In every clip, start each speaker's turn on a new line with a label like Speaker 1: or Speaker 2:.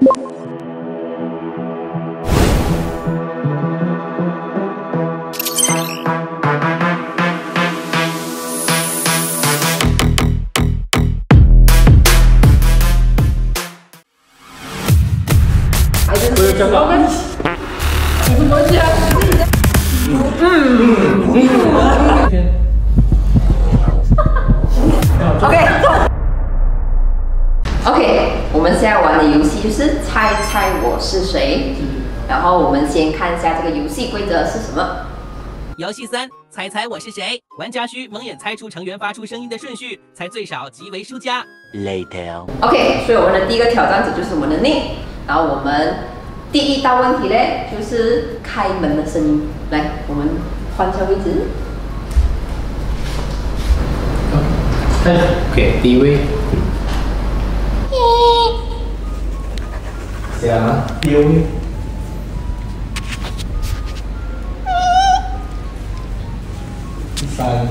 Speaker 1: 还现在玩的游戏就是猜猜我是谁。然后我们先看一下这个游戏规则是什么。
Speaker 2: 游戏三，猜猜我是谁？玩家需蒙眼猜出成员发出声音的顺序，猜最少即为输家。
Speaker 3: Later.
Speaker 1: OK，所以我们的第一个挑战者就是我们的 Nick。然后我们第一道问题呢，就是开门的声音。来，我们换一下位置。
Speaker 4: OK，第一位。下第二位。第三。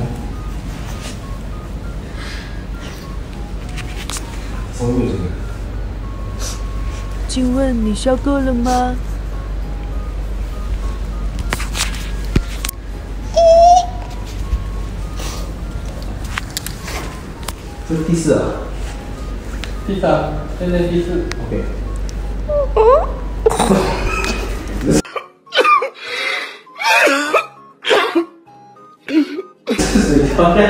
Speaker 4: 什么名字？
Speaker 5: 请问你笑够了吗？
Speaker 4: 这是第四啊。第三，现在第四。OK。水条呢，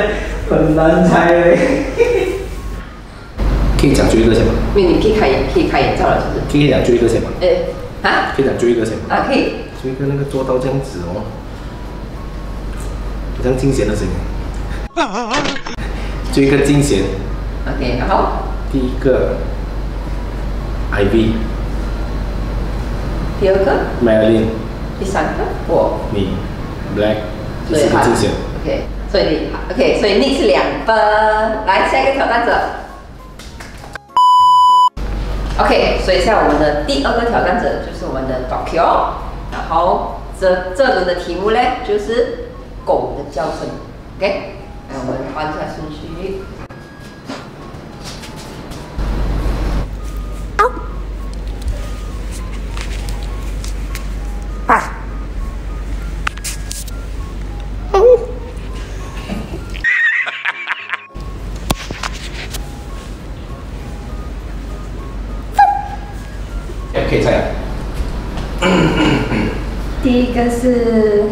Speaker 4: 很难猜嘞。可以讲最后一个先吗？
Speaker 1: 因为你可以开可以开眼罩了，是不是？
Speaker 4: 可以讲最后一个先吗？
Speaker 1: 呃，啊
Speaker 4: 可以讲最后一个先吗？
Speaker 1: 啊，可以。
Speaker 4: 最后一个那个做到这样子哦，好像金贤的声音。一个金贤
Speaker 1: ，OK，然后
Speaker 4: 第一个 Ivy
Speaker 1: 第二个
Speaker 4: ，Marilyn
Speaker 1: 第三个我。
Speaker 4: 你 Black 第四个金贤。
Speaker 1: OK，所以你 OK，所以 Nick 是两分。来，下一个挑战者。OK，所以现在我们的第二个挑战者就是我们的 Tokyo，然后这这轮的题目呢就是狗的叫声。OK，来我们换一下顺序。
Speaker 4: 可以猜啊。
Speaker 1: 第一个是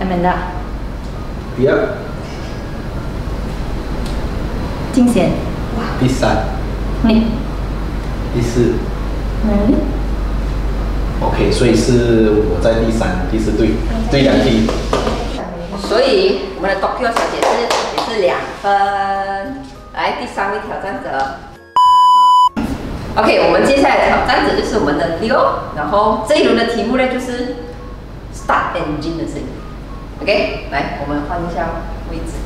Speaker 1: Amanda
Speaker 4: 第二，
Speaker 1: 金贤，
Speaker 4: 第三，
Speaker 1: 你
Speaker 4: 第四。
Speaker 1: 嗯
Speaker 4: ，OK，所以是我在第三、第四对，对两题。
Speaker 1: 所以我们的 Tokyo 小姐是也是两分。来，第三位挑战者。OK，我们接下来挑战者就是我们的 Leo，然后这一轮的题目呢就是 Start Engine 的声音。OK，来，我们换一下位置。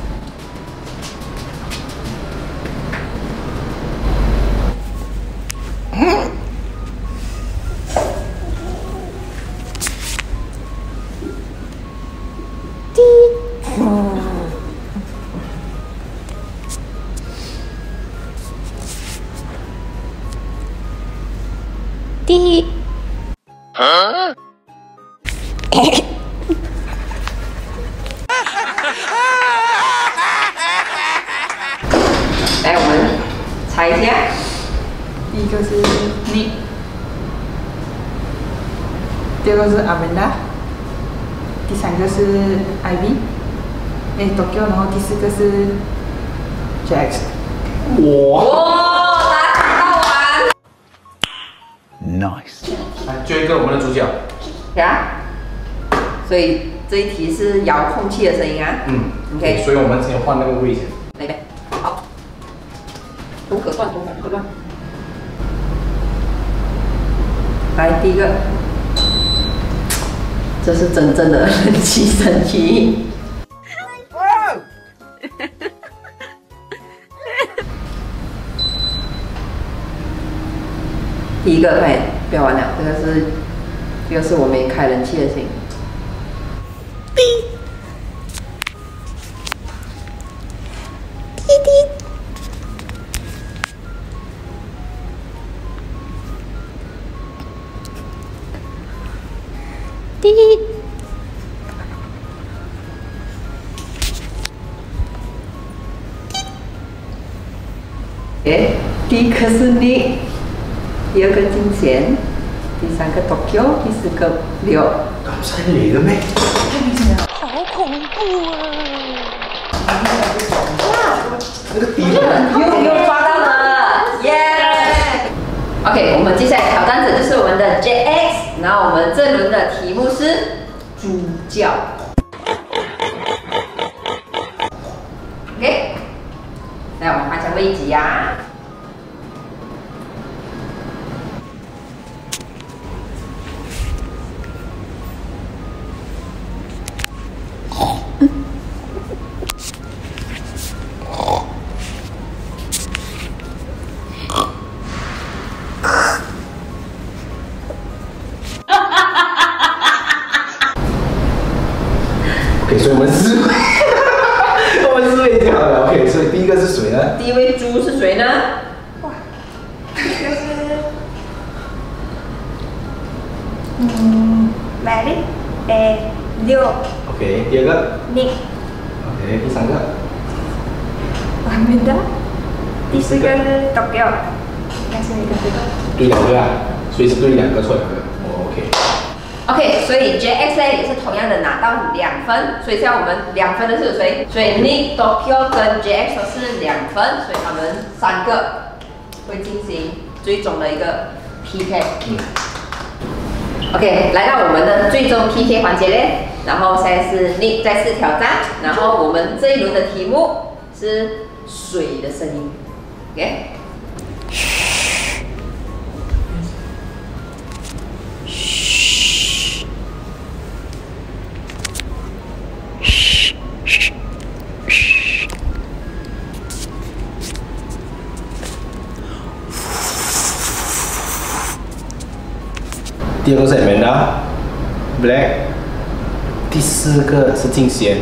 Speaker 1: 猜一下。
Speaker 6: 第一个是 Nick，第二个是 Amanda，第三个是 Ivy，哎 Tokyo，然后第四个是 Jax。
Speaker 4: 哇！
Speaker 1: 哇，答到完。
Speaker 3: Nice.
Speaker 4: 来，最后一个我们的主角。
Speaker 1: 呀，所以这一题是遥控器的声音啊。
Speaker 4: 嗯
Speaker 1: OK
Speaker 4: 所以我们先换那个位先。
Speaker 1: 来呗，好，头可断，头可断。来，第一个，这是真正的人气神器。第一个，快不要玩了，这个是，这个是我没开人气的声第一个是你，第二个金钱，第三个 Tokyo，第四个六。
Speaker 4: 咁犀利嘅咩？
Speaker 5: 好恐怖啊！
Speaker 4: 哇那个底
Speaker 1: 又又抓到了，耶、OK，我们接下来挑战者就是我们的 JX，然后我们这轮的题目是猪叫。OK，来我们换下位置呀、
Speaker 5: 嗯，Mary，诶，六
Speaker 4: OK，第二个 Nick，，OK，第三个
Speaker 5: ，Amanda，第四个是 Tokyo，应该是一个对吧？
Speaker 4: 对两个啊，所以是对两个错两个，哦
Speaker 1: ，OK，OK，所以 JX 呢也是同样的拿到两分，所以现在我们两分的是谁？所以 Nick、Tokyo 跟 JX 都是两分，所以他们三个会进行最终的一个 PK。
Speaker 4: 嗯
Speaker 1: OK，来到我们的最终 PK 环节嘞，然后现在是你再次挑战，然后我们这一轮的题目是水的声音，OK。
Speaker 4: 第二个是 Amanda，Black，第四个是静贤，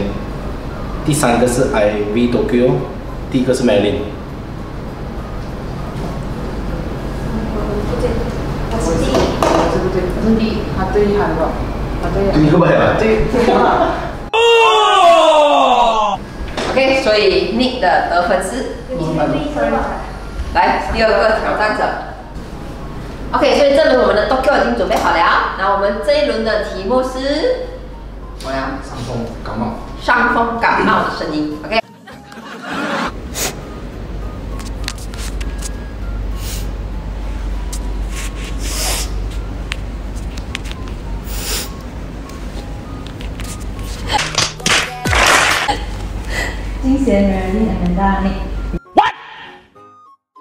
Speaker 4: 第三个是 Ivy Tokyo，第一个是 Marilyn。
Speaker 6: 我是第，我是不对，我是第一，他对韩国，他对
Speaker 4: 第一个没有，对。
Speaker 1: OK，所以 Nick 的得分是一分。来，第二个挑战者。OK，所以这轮我们的 Tokyo 已经准备好了，然后我们这一轮的题目是什么呀？
Speaker 4: 伤风感冒。
Speaker 1: 伤风感冒的声音。OK。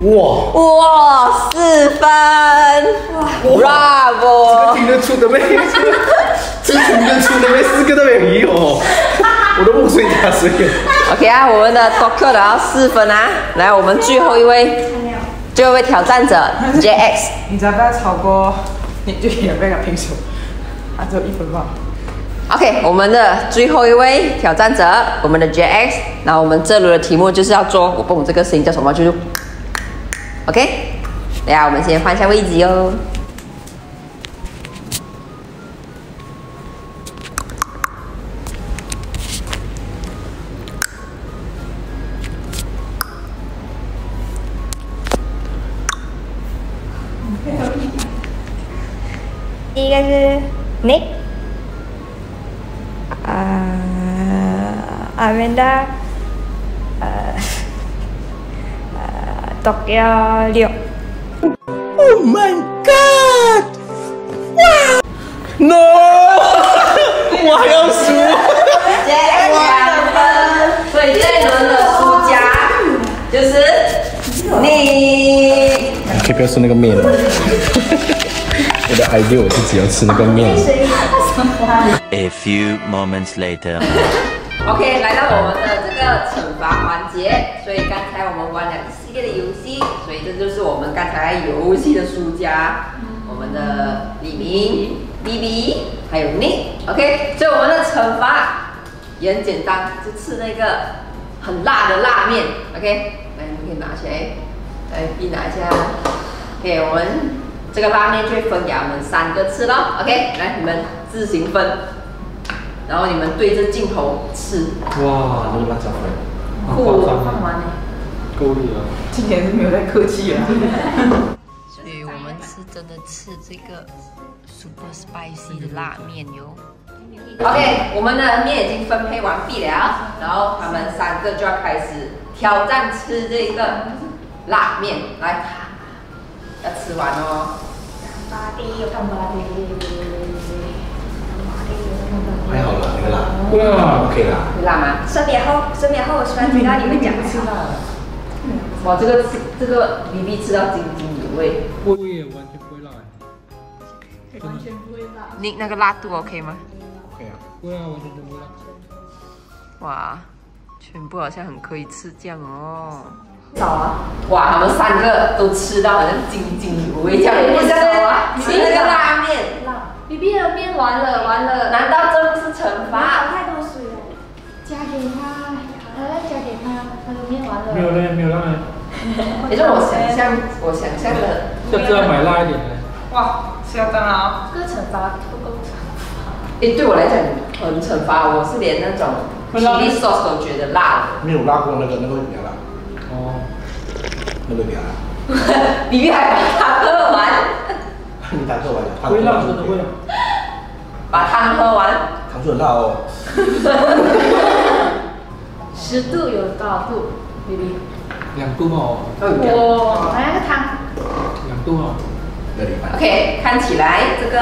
Speaker 4: 哇，
Speaker 1: 哇，四分！Bravo！
Speaker 4: 听得出的没？这听得出的没？四个都没有哦，我都不睡加水。
Speaker 1: OK 啊，我们的 Tokyo 得到四分啊。来，我们最后一位，最后一位挑战者 JX。
Speaker 6: 你只要不要超过，你就也不要平手，他只有一分吧。
Speaker 1: OK，我们的最后一位挑战者，我们的 JX。然后我们这轮的题目就是要做，我不懂这个声音叫什么，就是 OK。等下我们先换一下位置哦。
Speaker 5: 第一个是 Nick，啊，Amanda，呃，呃，Tokyo 六。
Speaker 4: Oh my god! No！我还要输。
Speaker 1: 两分，所以这一轮的输家就是你。
Speaker 4: 可以不要吃那个面吗？我的 idea 我自己要吃那个面。
Speaker 3: A few moments later.
Speaker 1: OK，来到我们的这个惩罚环节，所以刚才我们玩了一系列的游戏，所以这就是我们刚才游戏的输家，我们的李明、B B 还有 Nick。OK，所以我们的惩罚也很简单，就吃那个很辣的辣面。OK，来你们可以拿起来，来 B 拿一下。OK，我们这个拉面就分给我们三个吃咯。OK，来你们自行分，然后你们对着镜头吃。
Speaker 4: 哇，那个辣椒粉，
Speaker 7: 好夸张啊，
Speaker 5: 放完了。
Speaker 7: 够力了。
Speaker 6: 今天是没有在客气啊。
Speaker 1: 所以我们是真的吃这个 super spicy 的辣面哟。OK，我们的面已经分配完毕了，然后他们三个就要开始挑战吃这个辣面，来，要吃完哦。
Speaker 4: 还好了，那个辣
Speaker 7: 哇
Speaker 4: ，，OK 啦。
Speaker 1: 会辣吗？
Speaker 5: 生免后，生免后，我喜欢听到你们讲
Speaker 6: 吃辣的。
Speaker 1: 哇，这个吃这个 B B 吃到津津有味。
Speaker 7: 不会耶，完全不会辣耶。
Speaker 6: 完全不会辣。
Speaker 1: 你那个辣度 OK 吗
Speaker 4: ？OK 啊。
Speaker 7: 不会啊，完全都不会辣。
Speaker 1: 哇，全部好像很可以吃这样哦。
Speaker 5: 早啊，
Speaker 1: 哇，他们三个都吃到好像津津有味这样，
Speaker 5: 对
Speaker 1: 不是
Speaker 5: 对啊
Speaker 1: 吃那个拉面，
Speaker 5: 辣。B B 的面完了，完了。
Speaker 1: 难道这不是惩
Speaker 5: 倒
Speaker 1: 罚？
Speaker 5: 太多水了，加给他，还要加给他，他的面完了。
Speaker 7: 没有嘞，没有辣嘞。
Speaker 1: 也是我想象，我想象的，
Speaker 7: 下次要买辣一点的。
Speaker 6: 哇，下单了啊！
Speaker 5: 这个惩罚不够惩罚
Speaker 1: 诶，对我来讲很惩罚，我是连那种 chili sauce 都觉得辣
Speaker 4: 没有辣过那个，那个会比较辣，
Speaker 7: 哦，
Speaker 4: 那个比较辣。
Speaker 1: 的。比比还把它喝完，
Speaker 4: 你汤喝完了，汤
Speaker 7: 会辣，真的会辣。
Speaker 1: 把汤喝完，
Speaker 4: 汤是很辣哦。
Speaker 5: 十度有多少度？B B。
Speaker 7: 两度哦，
Speaker 5: 哇，来那个汤。
Speaker 7: 两度哦。
Speaker 4: 那里饭。
Speaker 1: OK，看起来这个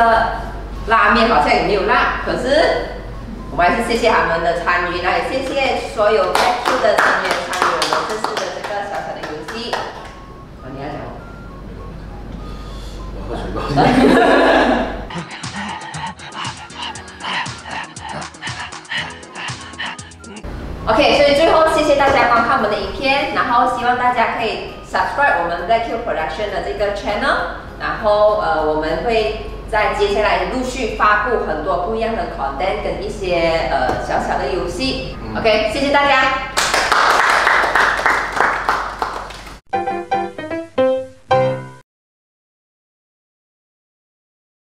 Speaker 1: 拉面好像也没有辣，可是我们还是谢谢他们的参与，那也谢谢所有 Black Two 的成员参与我们这次的这个小小的游戏。哦，你要讲？
Speaker 4: 我喝水吧。
Speaker 1: OK，所以最后谢谢大家观看我们的影片，然后希望大家可以 subscribe 我们 Black Q Production 的这个 channel，然后呃我们会在接下来陆续发布很多不一样的 content 跟一些呃小小的游戏。OK，谢谢大家，